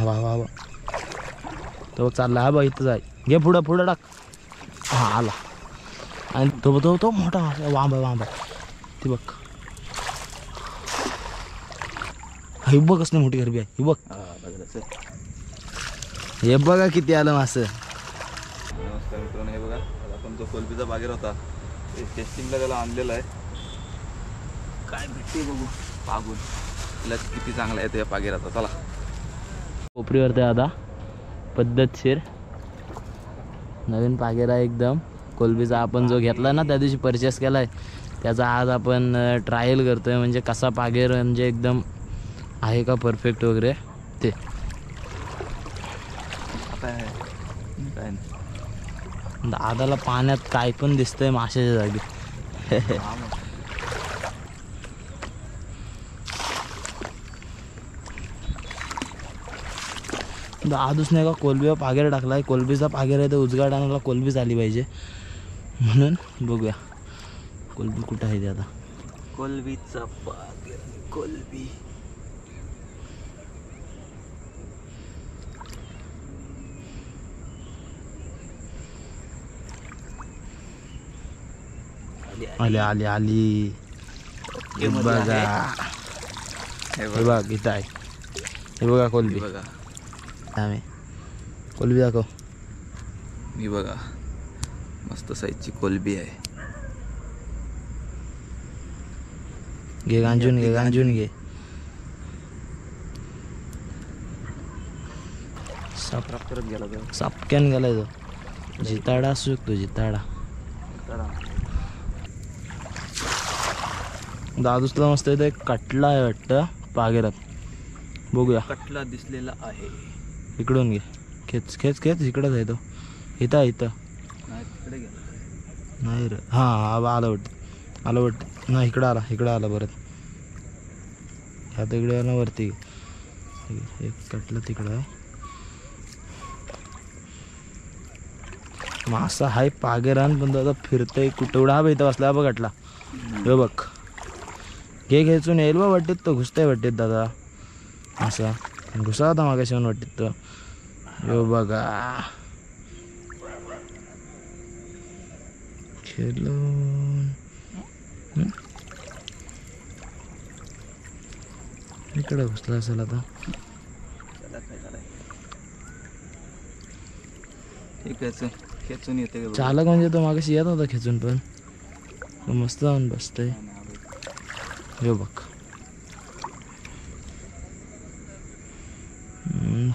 हवा हवा हवा तो चालला हा बघ इथं जाय. घे पुढं पुढं टाक. हा आला. आणि तो तो तो मोठा वांब वांब. ती बघ. ही बघ कसली मोठी गरबी आहे. ही बघ. हे बघा किती आलं मासं. नमस्कार मित्रांनो हे बघा. आपण जो कोलबीचा बागेर होता ते टेस्टिंगला त्याला आणलेला आहे. काय भेटते बघू पागून लस किती चांगला आहे त्या पागेराचा चला. कोपरीवरती आता. पद्धतशीर. नवीन पागेरा एकदम. कोलबीचा आपण जो घेतला ना त्या दिवशी परचेस केला आहे त्याचा आज आपण ट्रायल करतोय. म्हणजे कसा पागेर म्हणजे एकदम आहे का परफेक्ट वगैरे? ते. आहे. दादाला पाण्यात काय पण दिसतंय माशाच्या जागी. दादूच नाही का? कोलबीवर पागेर टाकलाय. कोलबीचा पागेर आहे तर उजगाड आणायला कोलबीच आली पाहिजे. म्हणून बघूया. कोलबी कुठं आहे ते आता? कोलबीचा पागेर कोलबी. आली आली. आली बघा. हे बघा इथं आहे. हे बघा कोलबी. बघा. आम्ही. कोलबी दाखव. मी बघा. मस्त साईजची कोलबी आहे. घे गांजून घे गांजून घे. साप करत गेला तर सापक्यान गेलाय तो. जिताडा असू शकतो जिताडा. दादूसला मस्त इथं एक कटला आहे वाटतं. पागेरात. बघूया. कटला दिसलेला आहे. इकडून घे. खेच खेच खेच इकडंच आहे तो. इथं आहे इथं. नाही रे. हां हा आलं वाटतं. आलं वाटतं. नाही इकडं आला इकडं आला परत. ह्या तिकडे आला वरती. एक कटलं तिकडं. आहे मासा हाय पागेरान पण तो आता फिरतोय कुठं? उडा हा इथं बसला बघ कटला हे बघ. घे खेचून येईल बा वाटत तो. घुसतंय वाटत दादा. असा घुसा होता मागाशी म्हणून वाटत तो यो बघा खेळून? इकडे घुसला असेल आता खेचून येते. चालक म्हणजे तो मागाशी येत होता खेचून पण मस्त जाऊन बसतोय हे बघ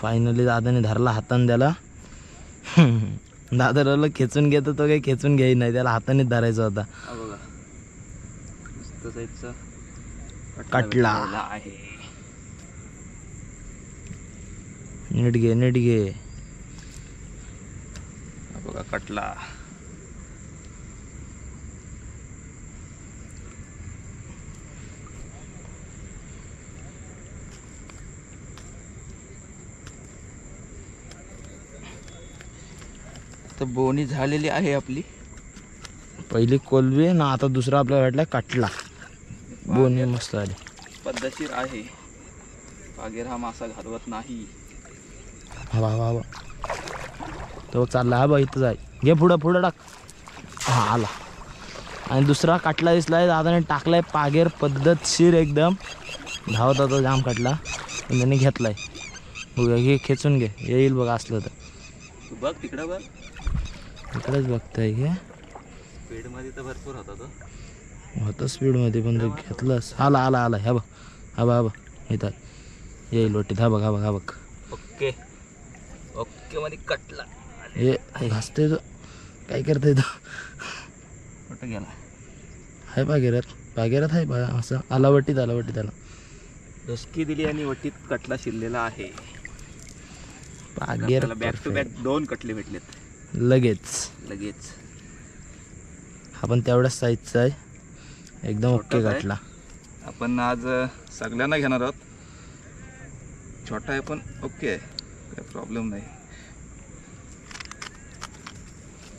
फायनली दादाने धरला हाताने त्याला. दादा रोला खेचून घेतो तो काही खेचून घेई नाही. त्याला हातानेच धरायचा होता. हा कटला. आहे. नीट घे नीट घे. बघा कटला. तर बोनी झालेली आहे आपली. पहिली कोलबी ना आता दुसरा आपल्याला वाटला कटला. बोनी मस्त आली. पद्धतशीर आहे. पागेर हा मासा घालवत नाही. हवा हवा हवा तो चालला हा बघ इथं जाय. घे पुढं पुढं टाक. हा आला. आणि दुसरा काटला दिसलाय दादाने टाकलाय पागेर पद्धतशीर एकदम. धावत होता जाम काटला. त्याने घेतलाय. बघूया घे खेचून घे. येईल बघ असलं तर. बघ तिकडं बघ. इकडेच बघताय घे पेडमध्ये तर भरपूर होता तो. होतं स्पीडमध्ये पण घेतलंस आला आला आला. ह्या बघ. हा बघ हा इथं आहे. येईल वाटीत हा बघ हा बघ हा बघ. ओके. ओके मध्ये कटला. हे घासतोय तो. काय करतोय तो? कुठं गेला? हाय पागेरात पागेरात आहे बा. असं आला वटीत आला. वटीत आला धसकी दिली आणि वटीत कटला शिरलेला आहे. पागेर बॅक टू बॅक दोन कटले भेटलेत. लगेच. लगेच. हा पण तेवढ्याच साईजचा आहे. एकदम ओके छोटाच आहे. आपण आज सगळ्यांना घेणार आहोत. छोटा आहे पण ओके आहे. काही प्रॉब्लेम नाही.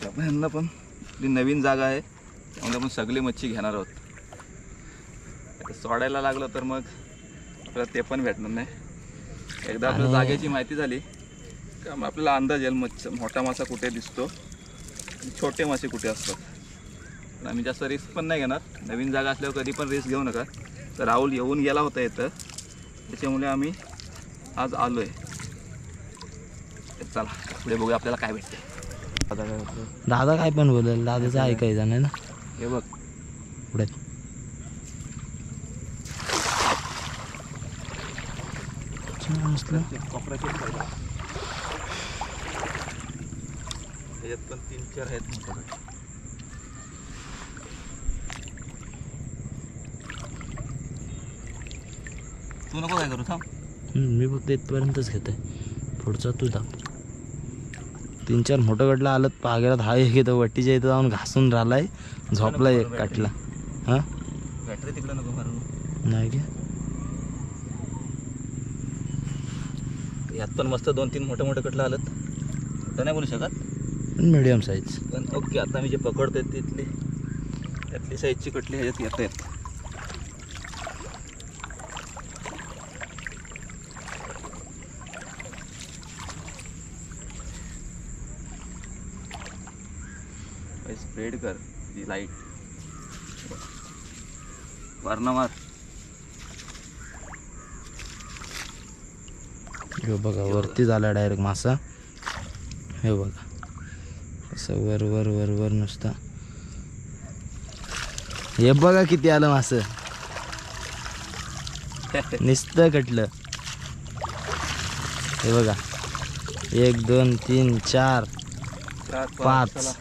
त्यामुळे ह्यांना पण आपली नवीन जागा आहे त्यामुळे आपण सगळी मच्छी घेणार आहोत. आता सोडायला लागलं तर मग आपल्याला ते पण भेटणार नाही. एकदा आपल्याला जागेची माहिती झाली. का मग आपल्याला अंदाज येईल मच्छ मोठा मासा कुठे दिसतो छोटे मासे कुठे असतात. पण आम्ही जास्त रिस्क पण नाही घेणार. नवीन जागा असल्यावर कधी पण रिस्क घेऊ नका. तर राहुल येऊन गेला होता इथं. त्याच्यामुळे आम्ही आज आलो आहे चला पुढे बघूया आपल्याला काय भेटते आता काय दादा काय पण बोलेल दादाचं ऐकायचं नाही ना? हे बघ. पुढे. छान असलं. कोपऱ्याचे पहिला त्याच्यात पण तीन चार आहेत मोठे तू नको काय करू थांब. मी फक्त इथपर्यंतच घेतोय. पुढचा तू दाब तीन चार मोठं गडला आलं पागेरात हा एक इथं वट्टीच्या इथं जाऊन घासून राहिलाय झोपला एक काटला हा? बॅटरी तिकडे नको मारू. नाही की? यात पण मस्त दोन तीन मोठे मोठे कटलं आलं. तर नाही बोलू शकत. मिडियम साईज पण ओके आता मी जे पकडतोय तिथली त्यातली साईजची कटली ह्याच्यात येत आहेत. स्प्रेड कर ती लाइट वरनं मार. हे बघा वरती झाला डायरेक्ट मासा. हे बघा. असं वर वर वर वर नुसता. हे बघा किती आलं मास. नुसतं कटलं. हे बघा. एक दोन तीन चार पाच.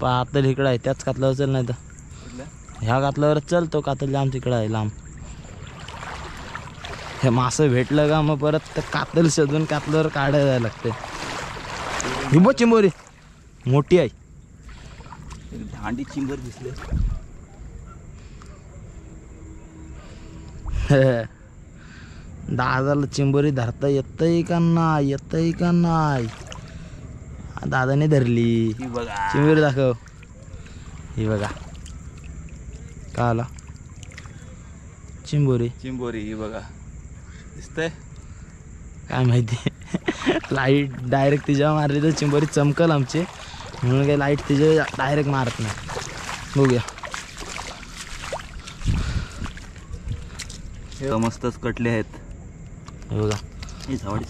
पातळ इकडं आहे. त्याच कातल्यावर चल नाही तर. ह्या कातल्यावर चल तो कातल लांब तिकडं आहे लांब. हे मासं भेटलं का मग परत कातल शोधून कातल्यावर काढायला लागते ही बघ चिंबोरी. मोठी आहे. एक धांडी चिंबर दिसले. दादाला चिंबोरी धरता येतंय का नाही? येतंय का नाही? दादाने धरली. ही बघा. चिंबोरी दाखव. ही बघा. का आला? चिंबोरी. चिंबोरी ही बघा. दिसतंय? काय माहिती. लाइट डायरेक्ट तिच्यावर मारली तर चिंबोरी चमकल आमची. म्हणून काही लाइट तिच्या डायरेक्ट मारत नाही. बघूया. हे मस्तच कटले आहेत. हे बघा. ही चिंबोरी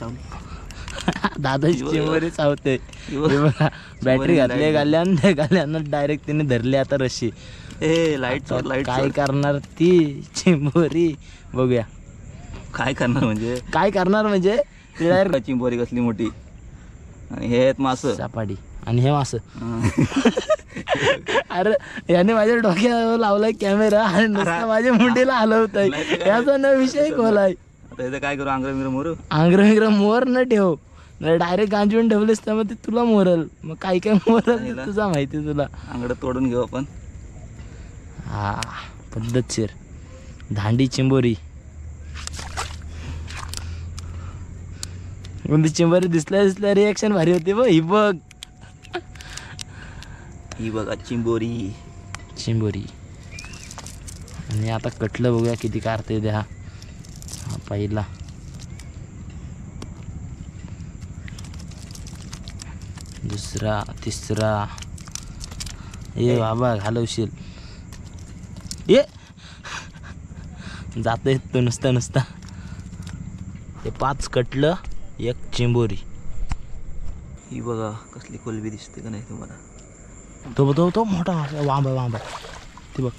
चावते हे बघा. बॅटरी घातली त्या गाल्यानं डायरेक्ट तिने धरली आता रशी ए लाइट लाइट काय. करणार ती चिंबोरी बघूया. काय करणार म्हणजे? काय करणार म्हणजे? ती डायरेक्ट चिंबोरी कसली मोठी. आणि हे आहेत मास. सापाडी. आणि हे मास अरे याने माझ्या डोक्यावर लावलाय कॅमेरा आणि नुसता माझ्या मुंडीला तर काय? याचा न विषय खोलाय. काय करू? आंग्र मिंग्र मोरू? आंग्र विग्र मोर न ठेव. डायरेक्ट गांजून ठेवलेस तर मग ते तुला मोरल. मग काय काय मोरल? तुझा माहिती तुला. आंगडं तोडून घेऊ आपण. हा पद्धतशीर. धांडी चिंबोरी. कोणती चिंबोरी दिसल्या दिसल्या रिॲक्शन भारी होती बघ ही बघ. ही बघा चिंबोरी. चिंबोरी. आणि आता कटलं बघूया किती काढते द्या हा. पहिला. दुसरा तिसरा. ये बाबा घालवशील. ये जात तो नुसता नुसता. ते पाच कटलं एक चिंबोरी. ही बघा कसली कोलबी दिसते का नाही तुम्हाला? तो तो तो मोठा मासा वांबा वांबा ते बघ.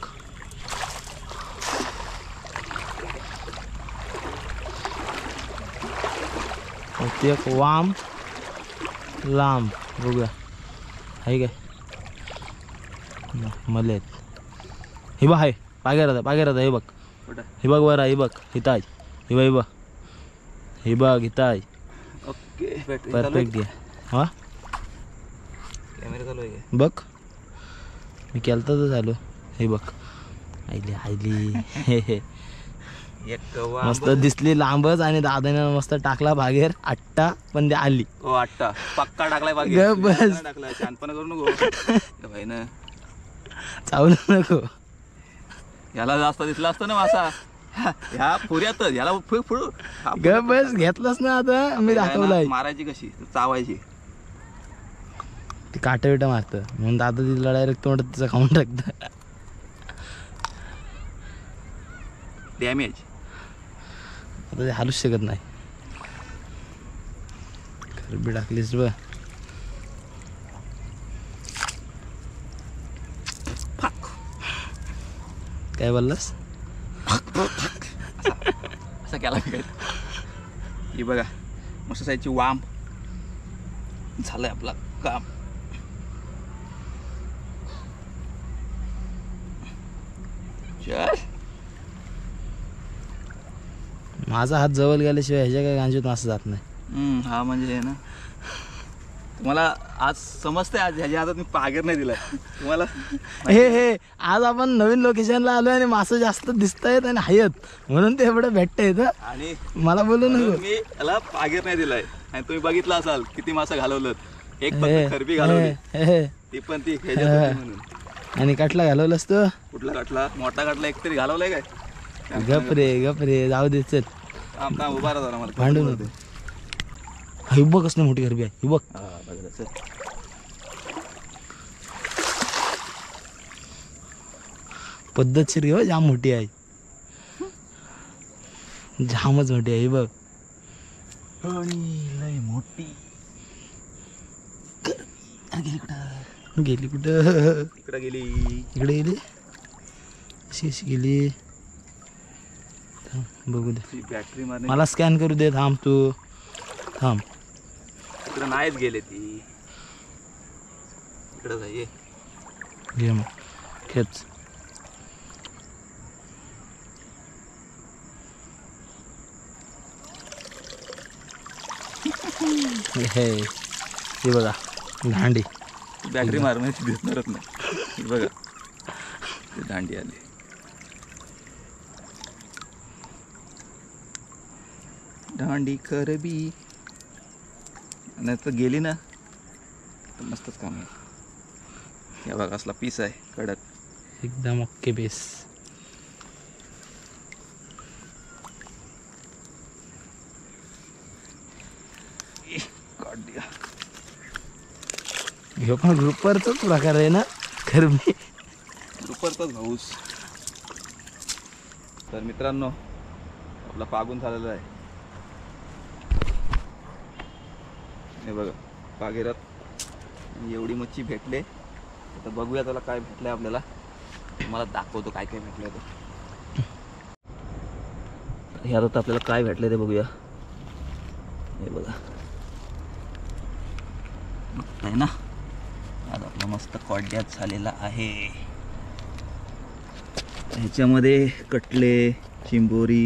ते एक वाम लांब. बघूया. आहे काय? न, मलेत हे बघ आहे. पागेरात पागेरात हे बघ. हे बघ बरं हे बघ. इथं आहे. हे बघ हे बघ. हे बघ आहे. ओके. परफेक्ट घे हा? कॅमेरा चालू आहे बघ. मी केलं तर झालो. हे बघ. आईली आईली. हे एक मस्त दिसली लांबच आणि दादाने मस्त टाकला बागेर. आट्टा पण ते आली. हो आट्टा. पक्का टाकलाय ग बस. टाकलाय शानपणा करू नको. भाई ना चावलं नको. याला जास्त दिसला असतं ना मासा. ह्या पुऱ्यातच ह्याला फु- फुडू. बस घेतलंच ना आता. मी दाखवलाय. मारायची कशी? चावायची. ती काटा बिटा मारतं. म्हणून दादा तिला डायरेक्ट तोंडात तिचं खाऊन टाकतं. डॅमेज आता ते हालूच शकत नाही. खरबी टाकलीस बघ. काय बोललास? असा केला मी काय ही बघा मस्त साईजची वाम. झालंय आपला काम चल माझा हात जवळ गेल्याशिवाय ह्याच्या काय गांजीत मासा जात नाही. हा म्हणजे आहे ना. तुम्हाला आज समजतंय आज ह्याच्या हातात मी पागेर नाही दिलाय. तुम्हाला हे हे आज आपण नवीन लोकेशनला आलोय आणि मासे जास्त दिसत आहेत आणि हायत. म्हणून ते एवढं भेटत येत आणि मला बोलू नको. मी याला पागेर नाही दिलाय. आणि तुम्ही बघितलं असाल किती मासा घालवलं एक हे, खरबी घालवली. हे, हे. ती पण ती आणि कटला घालवलंस तू? कुठला काटला? मोठा काटला एक तरी घालवलाय काय? गप रे गप रे. जाऊ दे चल. राहा जरा मला. भांडू नको ही बघ कसली मोठी गरबी आहे ही हा, बघा, चल. पद्धतशीर घेऊ जाम मोठी आहे. जामच मोठी आहे ही बघ. लय मोठी. गेली कुठं? इकडे गेली. इकडे गेली. अशी अशी गेली. बघू दे. बॅटरी मारणे मला स्कॅन करू दे थांब तू. थांब. इकडे नाहीच गेले ती. इकडे जा ये. घे मग. खेच. हे हे बघा दांडी बॅटरी मारण्याची दिसणारच नाही. हे बघा. दांडी आली. दांडी करबी नाही तर गेली ना. तर मस्तच काम आहे. या बघा असला पीस आहे कडक. एकदम ओके बेस काढ द्या. ह्यो पण ग्रुपवरचाच प्रकार आहे ना खरं मी दुपारचाच भाऊस. तर मित्रांनो आपला पागून झालेला आहे. हे बघा पागेरात एवढी मच्छी भेटले. तर बघूया त्याला काय भेटलंय आपल्याला. मला दाखवतो काय काय भेटलंय ते. ह्या आता आपल्याला काय भेटलंय ते बघूया. हे बघा. बघताय ना? आज आपला मस्त कॉड्यात झालेला आहे. ह्याच्यामध्ये कटले चिंबोरी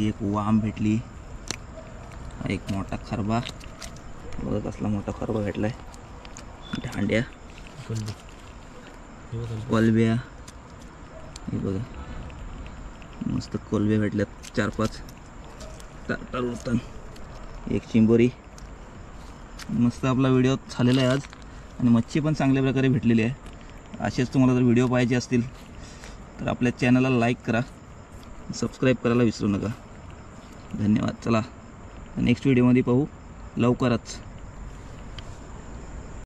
एक वाम भेटली. हा एक मोठा खरबा. बघा कसला मोठा खरबा भेटलाय. दांड्या कोलब्या. हे बघा. मस्त कोलब्या भेटल्यात चार पाच. टारटार उरतान एक चिंबोरी. मस्त आपला व्हिडिओ झालेला आहे आज. आणि मच्छी पण चांगल्या प्रकारे भेटलेली आहे. असेच तुम्हाला जर व्हिडिओ पाहिजे असतील तर आपल्या चॅनलला लाईक करा. सबस्क्राईब करायला विसरू नका. धन्यवाद. चला नेक्स्ट व्हिडिओमध्ये पाहू. लवकरच.